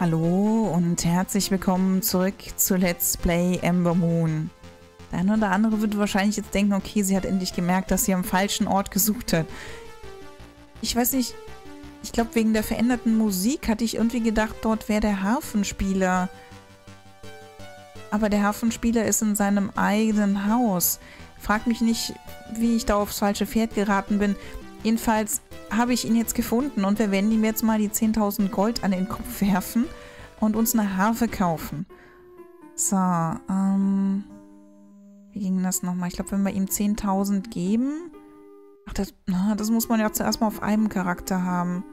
Hallo und herzlich willkommen zurück zu Let's Play Ember Moon. Der eine oder andere wird wahrscheinlich jetzt denken, okay, sie hat endlich gemerkt, dass sie am falschen Ort gesucht hat. Ich weiß nicht, ich glaube wegen der veränderten Musik hatte ich irgendwie gedacht, dort wäre der Harfenspieler. Aber der Harfenspieler ist in seinem eigenen Haus. Frag mich nicht, wie ich da aufs falsche Pferd geraten bin. Jedenfalls habe ich ihn jetzt gefunden und wir werden ihm jetzt mal die 10.000 Gold an den Kopf werfen und uns eine Harfe kaufen. So, ähm... Wie ging das nochmal? Ich glaube, wenn wir ihm 10.000 geben... Ach, das, das muss man ja zuerst mal auf einem Charakter haben.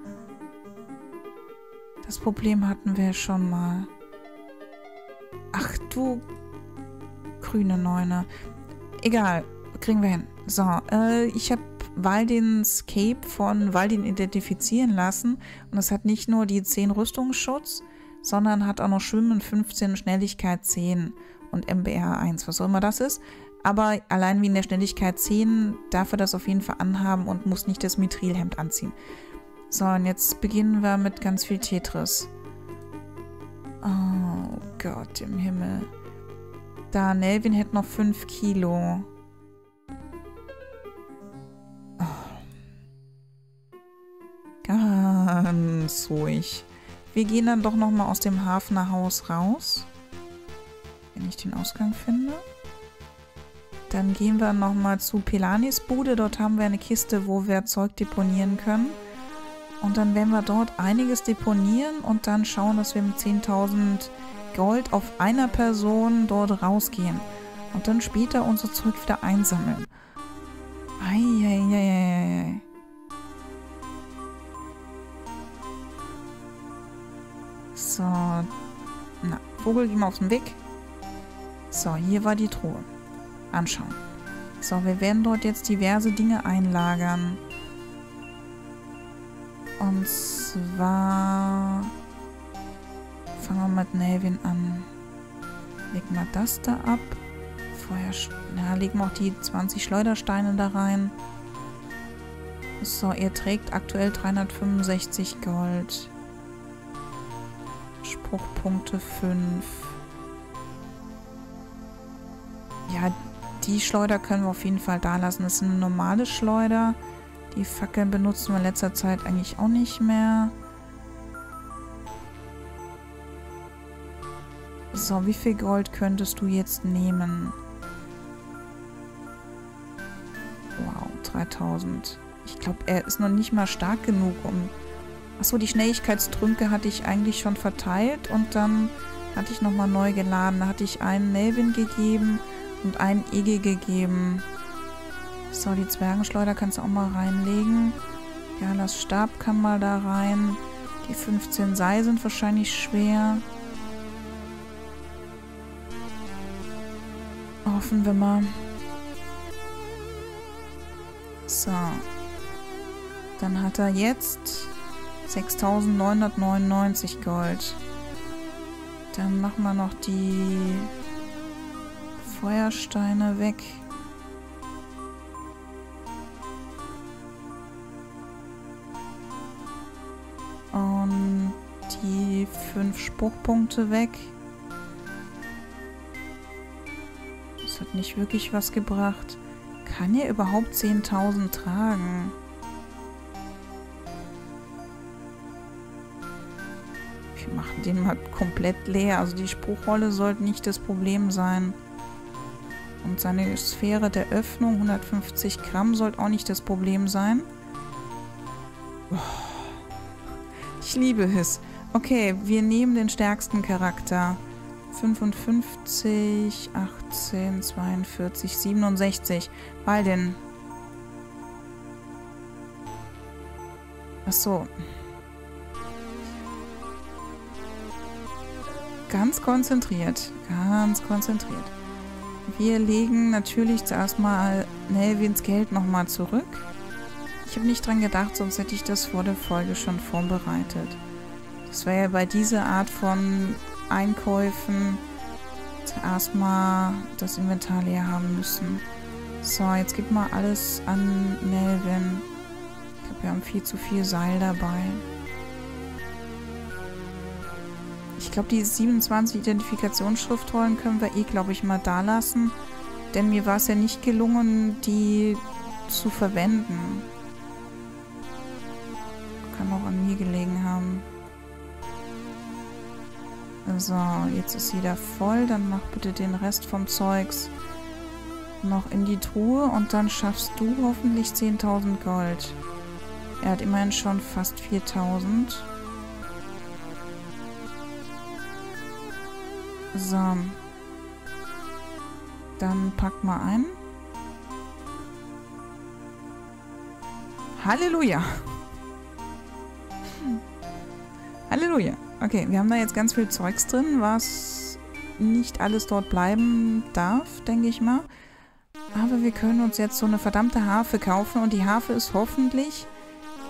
Das Problem hatten wir schon mal. Ach du grüne Neune. Egal, kriegen wir hin. So, äh, ich habe Waldins Cape von Waldin identifizieren lassen. Und es hat nicht nur die 10 Rüstungsschutz, sondern hat auch noch Schwimmen 15, Schnelligkeit 10 und MBR 1, was auch immer das ist. Aber allein wie in der Schnelligkeit 10 darf er das auf jeden Fall anhaben und muss nicht das Mithrilhemd anziehen. So, und jetzt beginnen wir mit ganz viel Tetris. Oh Gott im Himmel. Da, Nelvin hätte noch 5 Kilo. Ganz ruhig. Wir gehen dann doch nochmal aus dem Hafnerhaus raus. Wenn ich den Ausgang finde. Dann gehen wir nochmal zu Pelanis Bude. Dort haben wir eine Kiste, wo wir Zeug deponieren können. Und dann werden wir dort einiges deponieren und dann schauen, dass wir mit 10.000 Gold auf einer Person dort rausgehen. Und dann später unser Zeug wieder einsammeln. Eieieiei. So. Na, Vogel, geh mal aus dem Weg. So, hier war die Truhe. Anschauen. So, wir werden dort jetzt diverse Dinge einlagern. Und zwar... Fangen wir mit Nelvin an. Legen wir das da ab. Vorher... Na, legen wir auch die 20 Schleudersteine da rein. So, ihr trägt aktuell 365 Gold. Spruchpunkte 5. Ja, die Schleuder können wir auf jeden Fall da lassen. Das sind normale Schleuder. Die Fackeln benutzen wir in letzter Zeit eigentlich auch nicht mehr. So, wie viel Gold könntest du jetzt nehmen? Wow, 3000. Ich glaube, er ist noch nicht mal stark genug, um Achso, die Schnelligkeitstrünke hatte ich eigentlich schon verteilt und dann hatte ich nochmal neu geladen. Da hatte ich einen Melvin gegeben und einen Iggy gegeben. So, die Zwergenschleuder kannst du auch mal reinlegen. Ja, das Stab kann mal da rein. Die 15 Sei sind wahrscheinlich schwer. Hoffen wir mal. So. Dann hat er jetzt 6999 Gold. Dann machen wir noch die Feuersteine weg. Und die fünf Spruchpunkte weg. Das hat nicht wirklich was gebracht. Kann er überhaupt 10.000 tragen? Den mal komplett leer. Also die Spruchrolle sollte nicht das Problem sein. Und seine Sphäre der Öffnung, 150 Gramm, sollte auch nicht das Problem sein. Ich liebe es. Okay, wir nehmen den stärksten Charakter. 55, 18, 42, 67. Weil denn... Achso. Ganz konzentriert. Ganz konzentriert. Wir legen natürlich zuerst mal Nelvins Geld nochmal zurück. Ich habe nicht dran gedacht, sonst hätte ich das vor der Folge schon vorbereitet. Das wäre ja bei dieser Art von Einkäufen zuerst mal das Inventar leer haben müssen. So, jetzt gib mal alles an Nelvin. Ich glaube, wir haben viel zu viel Seil dabei. Ich glaube, die 27 Identifikationsschriftrollen können wir eh, glaube ich, mal da lassen. Denn mir war es ja nicht gelungen, die zu verwenden. Kann auch an mir gelegen haben. So, jetzt ist da voll. Dann mach bitte den Rest vom Zeugs noch in die Truhe und dann schaffst du hoffentlich 10.000 Gold. Er hat immerhin schon fast 4.000. So. Dann pack mal ein. Halleluja. Halleluja. Okay, wir haben da jetzt ganz viel Zeugs drin, was nicht alles dort bleiben darf, denke ich mal. Aber wir können uns jetzt so eine verdammte Harfe kaufen und die Harfe ist hoffentlich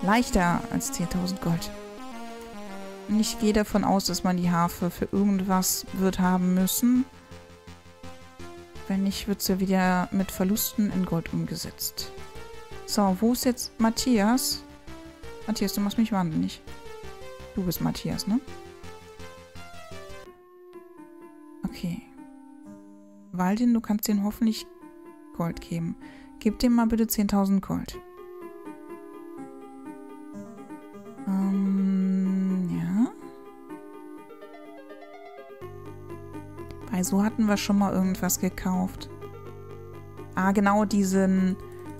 leichter als 10.000 Gold. Ich gehe davon aus, dass man die Harfe für irgendwas wird haben müssen. Wenn nicht, wird sie ja wieder mit Verlusten in Gold umgesetzt. So, wo ist jetzt Matthias? Matthias, du machst mich wahnsinnig. Du bist Matthias, ne? Okay. Waldin, du kannst den hoffentlich Gold geben. Gib dem mal bitte 10.000 Gold. So hatten wir schon mal irgendwas gekauft. Ah, genau diesen,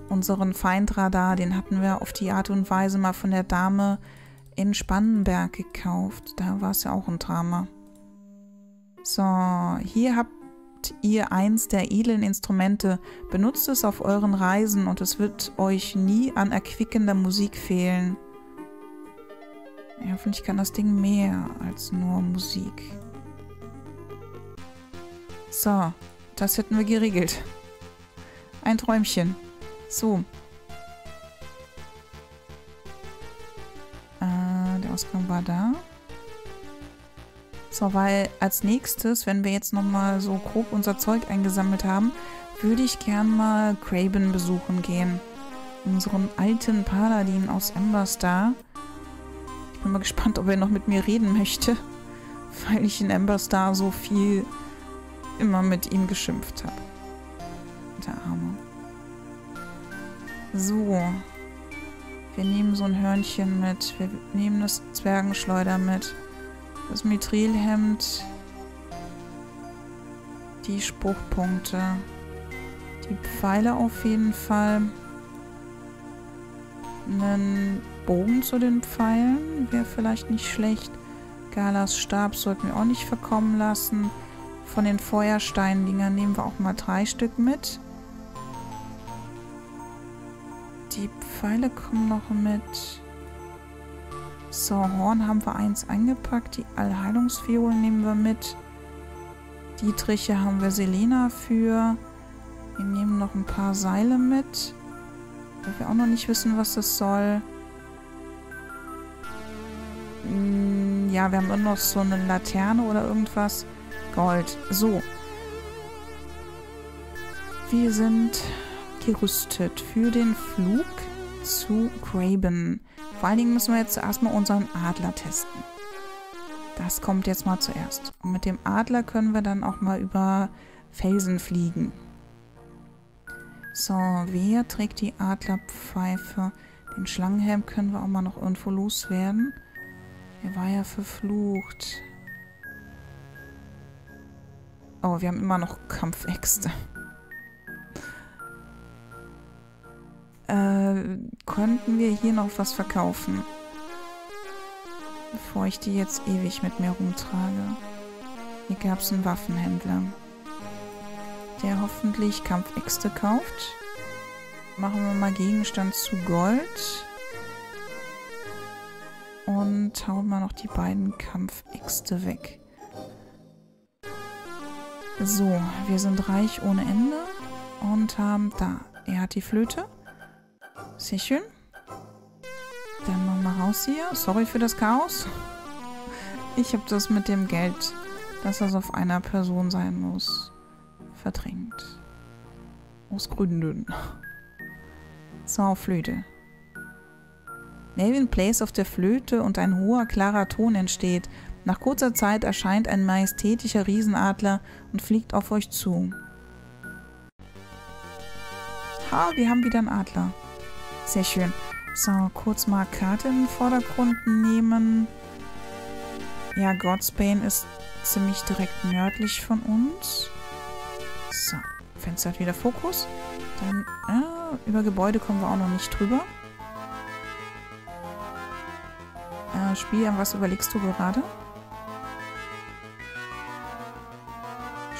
unseren Feindradar, den hatten wir auf die Art und Weise mal von der Dame in Spannenberg gekauft. Da war es ja auch ein Drama. So, hier habt ihr eins der edlen Instrumente, benutzt es auf euren Reisen und es wird euch nie an erquickender Musik fehlen. Ja, hoffentlich kann das Ding mehr als nur Musik. So, das hätten wir geregelt. Ein Träumchen. So. Äh, der Ausgang war da. So, weil als nächstes, wenn wir jetzt nochmal so grob unser Zeug eingesammelt haben, würde ich gern mal Craven besuchen gehen. Unseren alten Paladin aus Emberstar. Ich bin mal gespannt, ob er noch mit mir reden möchte, weil ich in Emberstar so viel immer mit ihm geschimpft habe. Der Arme. So. Wir nehmen so ein Hörnchen mit. Wir nehmen das Zwergenschleuder mit. Das Mithrilhemd. Die Spruchpunkte. Die Pfeile auf jeden Fall. Einen Bogen zu den Pfeilen wäre vielleicht nicht schlecht. Galas Stab sollten wir auch nicht verkommen lassen. Von den Feuersteindingern nehmen wir auch mal drei Stück mit. Die Pfeile kommen noch mit. So, Horn haben wir eins eingepackt. Die Allheilungsfiolen nehmen wir mit. Die Triche haben wir Selena für. Wir nehmen noch ein paar Seile mit. Weil wir auch noch nicht wissen, was das soll. Hm, ja, wir haben immer noch so eine Laterne oder irgendwas. Gold. So. Wir sind gerüstet für den Flug zu Graben. Vor allen Dingen müssen wir jetzt zuerst mal unseren Adler testen. Das kommt jetzt mal zuerst. Und mit dem Adler können wir dann auch mal über Felsen fliegen. So, wer trägt die Adlerpfeife? Den Schlangenhelm können wir auch mal noch irgendwo loswerden. Der war ja verflucht. Oh, wir haben immer noch Kampfäxte. Äh, könnten wir hier noch was verkaufen? Bevor ich die jetzt ewig mit mir rumtrage. Hier gab es einen Waffenhändler. Der hoffentlich Kampfäxte kauft. Machen wir mal Gegenstand zu Gold. Und hauen wir noch die beiden Kampfäxte weg. So, wir sind reich ohne Ende. Und haben da. Er hat die Flöte. Sehr schön. Dann nochmal raus hier. Sorry für das Chaos. Ich habe das mit dem Geld, dass das auf einer Person sein muss, verdrängt. Aus Gründen. So, Flöte. Melvin plays auf der Flöte und ein hoher, klarer Ton entsteht. Nach kurzer Zeit erscheint ein majestätischer Riesenadler und fliegt auf euch zu. Ha, wir haben wieder einen Adler. Sehr schön. So, kurz mal Karte in den Vordergrund nehmen. Ja, Godsbane ist ziemlich direkt nördlich von uns. So, Fenster hat wieder Fokus. Dann, äh, über Gebäude kommen wir auch noch nicht drüber. Äh, Spiel, an was überlegst du gerade?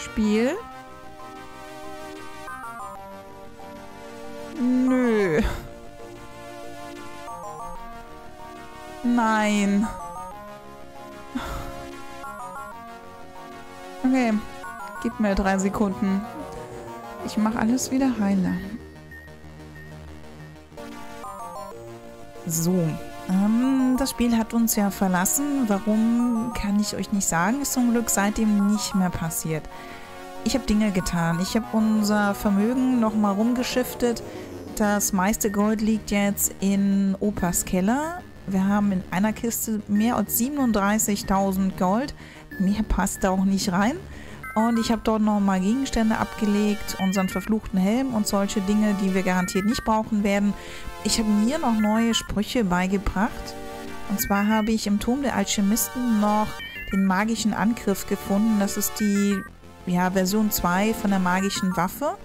Spiel? Nö. Nein. Okay. Gib mir drei Sekunden. Ich mache alles wieder heile. So. Ähm, das Spiel hat uns ja verlassen. Warum, kann ich euch nicht sagen. Ist zum Glück seitdem nicht mehr passiert. Ich habe Dinge getan. Ich habe unser Vermögen nochmal rumgeschiftet. Das meiste Gold liegt jetzt in Opas Keller. Wir haben in einer Kiste mehr als 37.000 Gold. Mehr passt da auch nicht rein. Und ich habe dort nochmal Gegenstände abgelegt, unseren verfluchten Helm und solche Dinge, die wir garantiert nicht brauchen werden. Ich habe mir noch neue Sprüche beigebracht. Und zwar habe ich im Turm der Alchemisten noch den magischen Angriff gefunden. Das ist die ja, Version 2 von der magischen Waffe.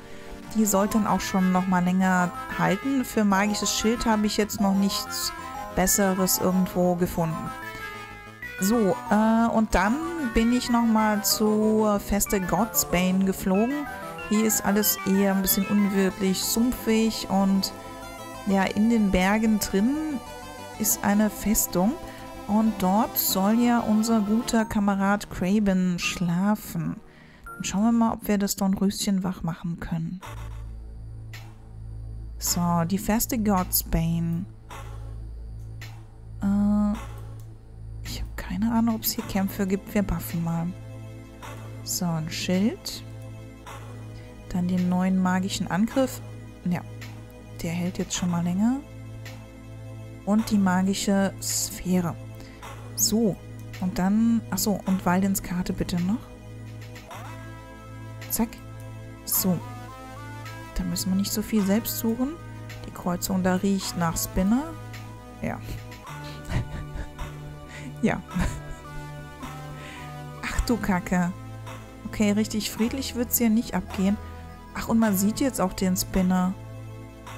Die sollte dann auch schon noch mal länger halten. Für magisches Schild habe ich jetzt noch nichts Besseres irgendwo gefunden. So, äh, und dann bin ich nochmal zur Feste Godsbane geflogen. Hier ist alles eher ein bisschen unwirklich, sumpfig und ja, in den Bergen drin ist eine Festung. Und dort soll ja unser guter Kamerad Craven schlafen. Dann schauen wir mal, ob wir das Dornröschen wach machen können. So, die Feste Godsbane. Äh, keine Ahnung, ob es hier Kämpfe gibt. Wir buffen mal. So, ein Schild. Dann den neuen magischen Angriff. Ja, der hält jetzt schon mal länger. Und die magische Sphäre. So, und dann... Achso, und Waldens Karte bitte noch. Zack. So. Da müssen wir nicht so viel selbst suchen. Die Kreuzung da riecht nach Spinner. Ja. Ja. Ach du Kacke. Okay, richtig friedlich wird es hier nicht abgehen. Ach, und man sieht jetzt auch den Spinner.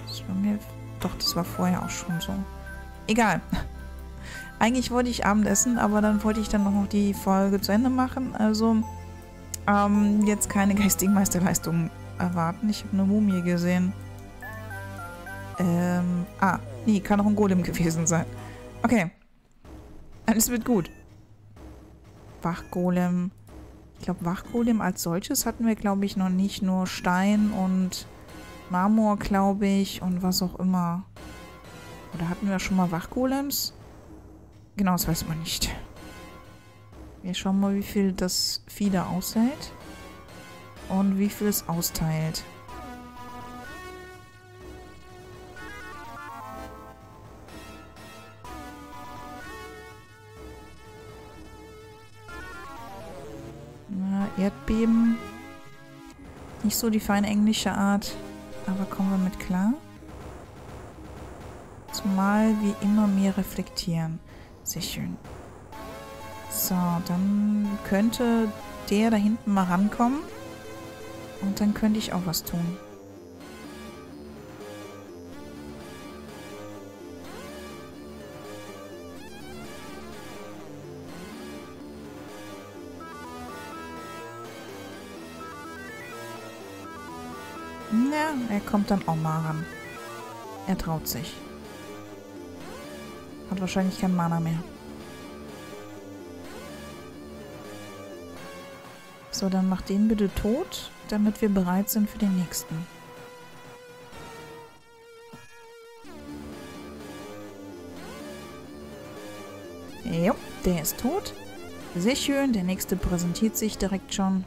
Das war mir... Doch, das war vorher auch schon so. Egal. Eigentlich wollte ich Abendessen, aber dann wollte ich dann noch die Folge zu Ende machen. Also ähm, jetzt keine geistigen Meisterleistungen erwarten. Ich habe eine Mumie gesehen. Ähm, ah, nee, kann auch ein Golem gewesen sein. Okay. Alles wird gut. Wachgolem. Ich glaube, Wachgolem als solches hatten wir, glaube ich, noch nicht. Nur Stein und Marmor, glaube ich, und was auch immer. Oder hatten wir schon mal Wachgolems? Genau, das weiß man nicht. Wir schauen mal, wie viel das da aushält. Und wie viel es austeilt. Erdbeben. Nicht so die feine englische Art. Aber kommen wir mit klar. Zumal wir immer mehr reflektieren. Sehr schön. So, dann könnte der da hinten mal rankommen. Und dann könnte ich auch was tun. Ja, er kommt dann auch mal ran. Er traut sich. Hat wahrscheinlich kein Mana mehr. So, dann mach den bitte tot, damit wir bereit sind für den nächsten. Jo, der ist tot. Sehr schön, der nächste präsentiert sich direkt schon.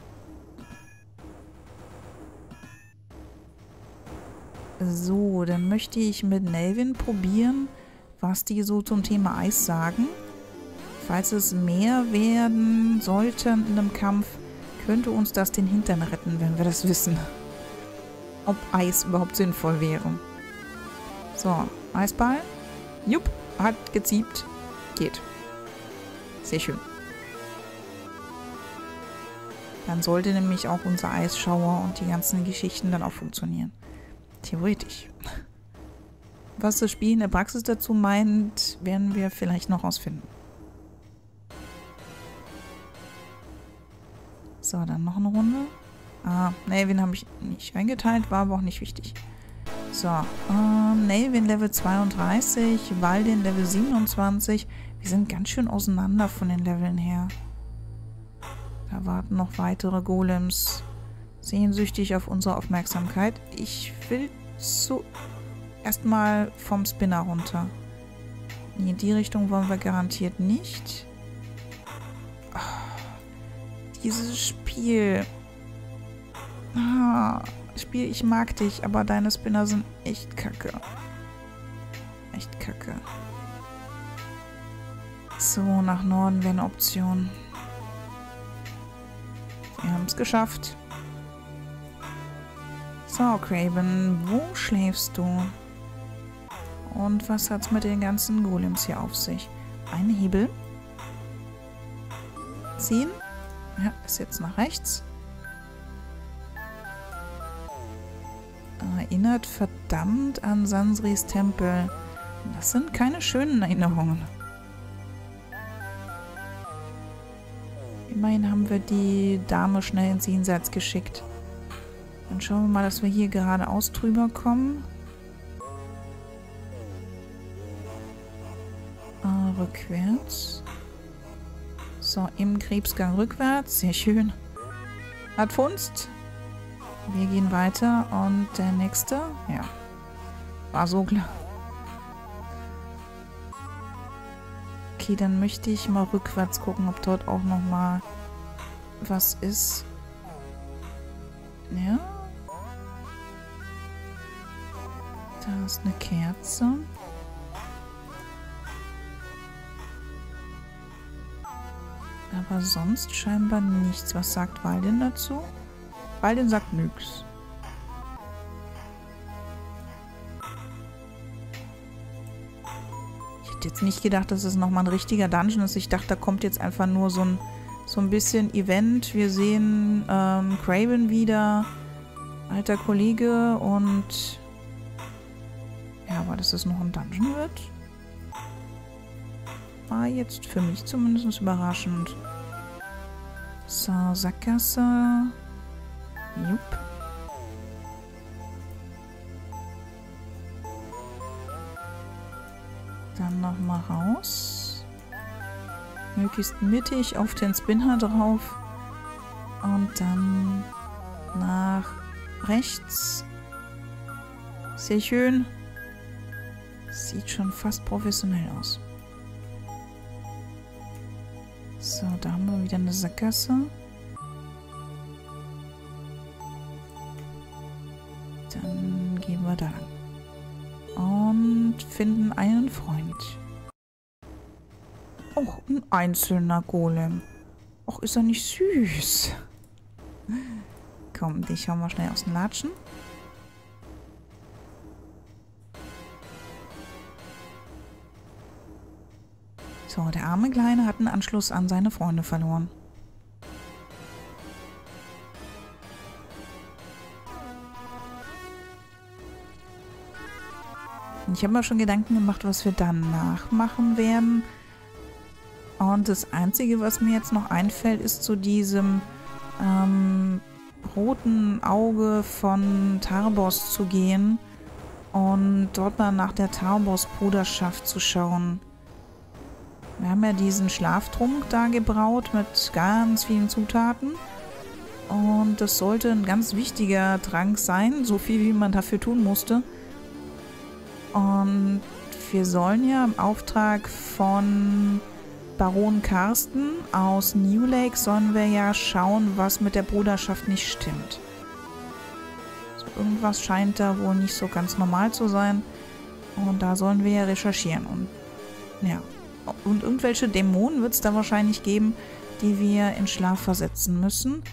So, dann möchte ich mit Nelvin probieren, was die so zum Thema Eis sagen. Falls es mehr werden sollten in einem Kampf, könnte uns das den Hintern retten, wenn wir das wissen. Ob Eis überhaupt sinnvoll wäre. So, Eisball. Jupp, hat geziebt. Geht. Sehr schön. Dann sollte nämlich auch unser Eisschauer und die ganzen Geschichten dann auch funktionieren. Theoretisch. Was das Spiel in der Praxis dazu meint, werden wir vielleicht noch rausfinden. So, dann noch eine Runde. Ah, Nelvin habe ich nicht eingeteilt, war aber auch nicht wichtig. So, ähm, Nelvin Level 32, Waldin Level 27. Wir sind ganz schön auseinander von den Leveln her. Da warten noch weitere Golems sehnsüchtig auf unsere Aufmerksamkeit. Ich will so erstmal vom Spinner runter. In die Richtung wollen wir garantiert nicht. Oh, dieses Spiel. Ah, Spiel, ich mag dich, aber deine Spinner sind echt kacke. Echt kacke. So, nach Norden wäre eine Option. Wir haben es geschafft. So, Craven, wo schläfst du? Und was hat's mit den ganzen Golems hier auf sich? Ein Hebel. Ziehen. Ja, ist jetzt nach rechts. Erinnert verdammt an Sansris Tempel. Das sind keine schönen Erinnerungen. Immerhin haben wir die Dame schnell ins Jenseits geschickt. Dann schauen wir mal, dass wir hier geradeaus drüber kommen. Ah, rückwärts. So, im Krebsgang rückwärts. Sehr schön. Hat Funst. Wir gehen weiter und der nächste, ja, war so klar. Okay, dann möchte ich mal rückwärts gucken, ob dort auch noch mal was ist. Ja. Da ist eine Kerze. Aber sonst scheinbar nichts. Was sagt Waldin dazu? Waldin sagt nix. hätte jetzt nicht gedacht, dass es nochmal ein richtiger Dungeon ist. Ich dachte, da kommt jetzt einfach nur so ein, so ein bisschen Event. Wir sehen ähm, Craven wieder, alter Kollege und... Aber dass es noch ein Dungeon wird, war jetzt für mich zumindest überraschend. So, Sackgasse. Jupp. Dann nochmal raus. Möglichst mittig auf den Spinner drauf. Und dann nach rechts. Sehr schön. Sieht schon fast professionell aus. So, da haben wir wieder eine Sackgasse. Dann gehen wir da lang und finden einen Freund. Och, ein einzelner Golem. Och, ist er nicht süß. Komm, dich schauen wir schnell aus dem Latschen. So, der arme Kleine hat einen Anschluss an seine Freunde verloren. Ich habe mir schon Gedanken gemacht, was wir danach machen werden. Und das Einzige, was mir jetzt noch einfällt, ist zu diesem ähm, roten Auge von Tarbos zu gehen und dort mal nach der Tarbos-Bruderschaft zu schauen. Wir haben ja diesen Schlaftrunk da gebraut mit ganz vielen Zutaten. Und das sollte ein ganz wichtiger Trank sein, so viel wie man dafür tun musste. Und wir sollen ja im Auftrag von Baron Carsten aus New Lake sollen wir ja schauen, was mit der Bruderschaft nicht stimmt. Also irgendwas scheint da wohl nicht so ganz normal zu sein. Und da sollen wir ja recherchieren. Und ja, Und irgendwelche Dämonen wird es da wahrscheinlich geben, die wir in Schlaf versetzen müssen.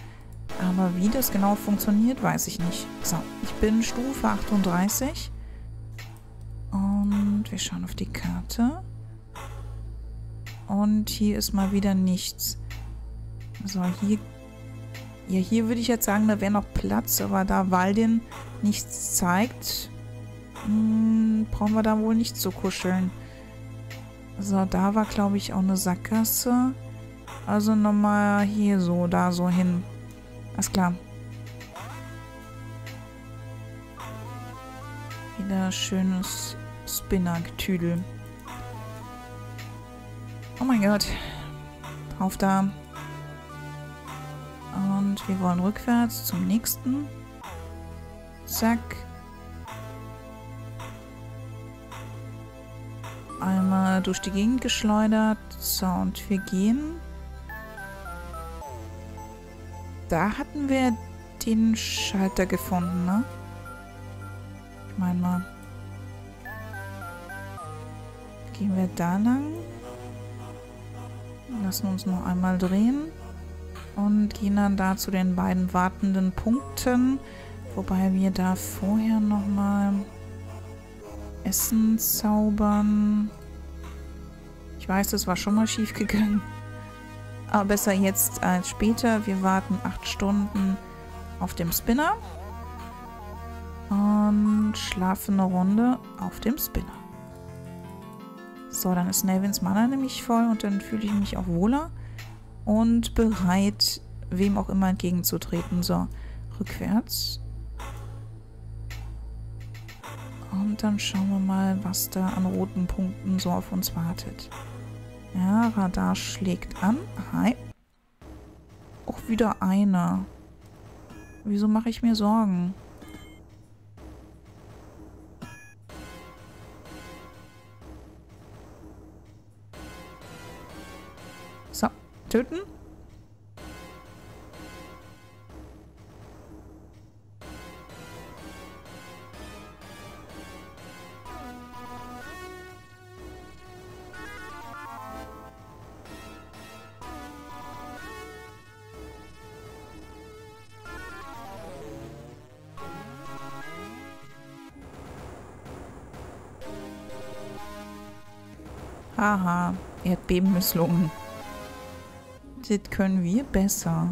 Aber wie das genau funktioniert, weiß ich nicht. So, ich bin Stufe 38. Und wir schauen auf die Karte. Und hier ist mal wieder nichts. So, hier... Ja, hier würde ich jetzt sagen, da wäre noch Platz. Aber da Waldin nichts zeigt, mh, hm, brauchen wir da wohl nicht zu kuscheln. So, da war, glaube ich, auch eine Sackgasse. Also nochmal hier so, da so hin. Alles klar. Wieder schönes Spinner-Getüdel. Oh mein Gott. Auf da. Und wir wollen rückwärts zum nächsten. Zack. Durch die Gegend geschleudert. So, und wir gehen da hatten wir den Schalter gefunden, ne? Ich meine mal. Gehen wir da lang. Lassen uns noch einmal drehen. Und gehen dann da zu den beiden wartenden Punkten. Wobei wir da vorher nochmal Essen zaubern. Ich weiß, das war schon mal schief gegangen. Aber besser jetzt als später. Wir warten acht Stunden auf dem Spinner. Und schlafen eine Runde auf dem Spinner. So, dann ist Nevins Mana nämlich voll und dann fühle ich mich auch wohler und bereit, wem auch immer entgegenzutreten. So, rückwärts. Und dann schauen wir mal, was da an roten Punkten so auf uns wartet. Ja, Radar schlägt an. Hi. Auch wieder einer. Wieso mache ich mir Sorgen? So, töten. Haha, Erdbeben misslungen. Das können wir besser.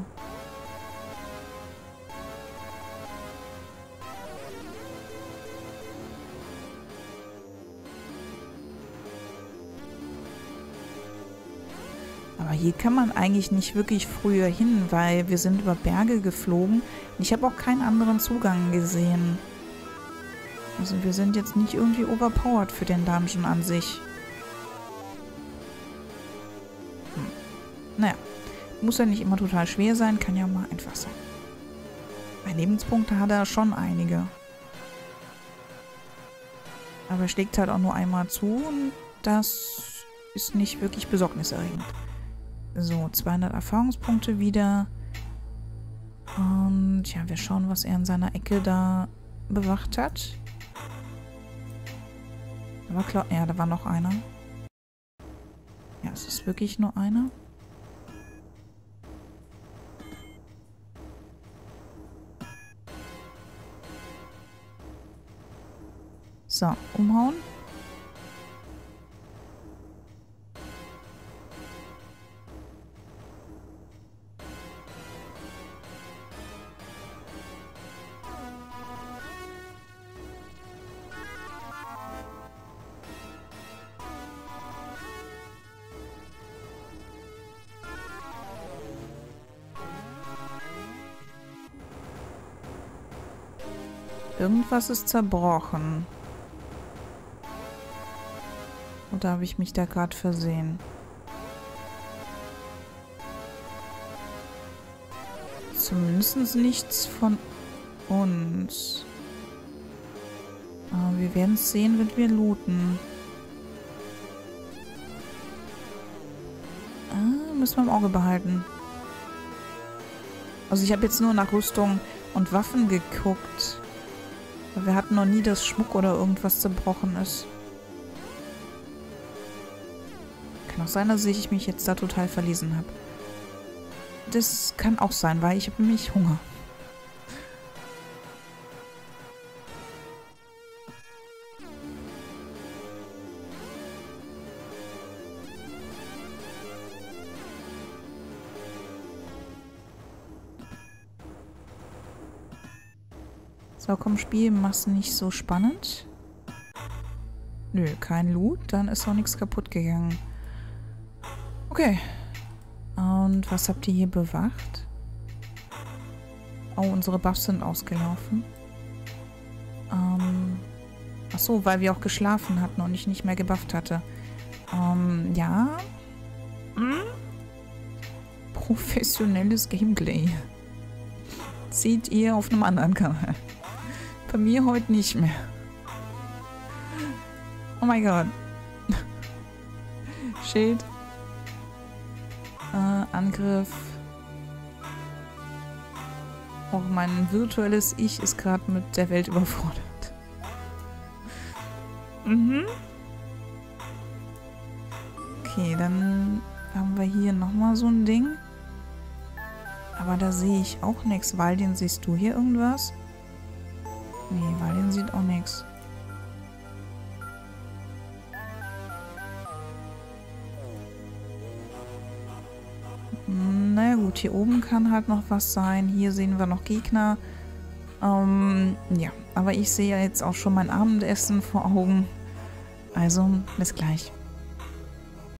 Aber hier kann man eigentlich nicht wirklich früher hin, weil wir sind über Berge geflogen. Ich habe auch keinen anderen Zugang gesehen. Also wir sind jetzt nicht irgendwie overpowered für den Dungeon an sich. Muss ja nicht immer total schwer sein, kann ja mal einfach sein. Bei Lebenspunkte hat er schon einige. Aber er schlägt halt auch nur einmal zu und das ist nicht wirklich besorgniserregend. So, 200 Erfahrungspunkte wieder. Und ja, wir schauen, was er in seiner Ecke da bewacht hat. Da war klar, ja, da war noch einer. Ja, es ist wirklich nur einer. So, umhauen. Irgendwas ist zerbrochen. Oder habe ich mich da gerade versehen? Zumindest nichts von uns. Aber wir werden es sehen, wenn wir looten. Ah, müssen wir im Auge behalten. Also ich habe jetzt nur nach Rüstung und Waffen geguckt. wir hatten noch nie, dass Schmuck oder irgendwas zerbrochen ist. Auch sein, dass ich mich jetzt da total verlesen habe. Das kann auch sein, weil ich habe nämlich Hunger. So, komm, Spiel, mach's nicht so spannend. Nö, kein Loot, dann ist auch nichts kaputt gegangen. Okay. Und was habt ihr hier bewacht? Oh, unsere Buffs sind ausgelaufen. Ähm. Achso, weil wir auch geschlafen hatten und ich nicht mehr gebufft hatte. Ähm, ja. Hm? Professionelles Gameplay. Seht ihr auf einem anderen Kanal. Bei mir heute nicht mehr. Oh mein Gott. Schild. Äh, Angriff. Auch mein virtuelles Ich ist gerade mit der Welt überfordert. Mhm. Okay, dann haben wir hier nochmal so ein Ding. Aber da sehe ich auch nichts. Waldien, siehst du hier irgendwas? Nee, Valien sieht auch nichts. Hier oben kann halt noch was sein. Hier sehen wir noch Gegner. Ähm, ja, aber ich sehe ja jetzt auch schon mein Abendessen vor Augen. Also, bis gleich.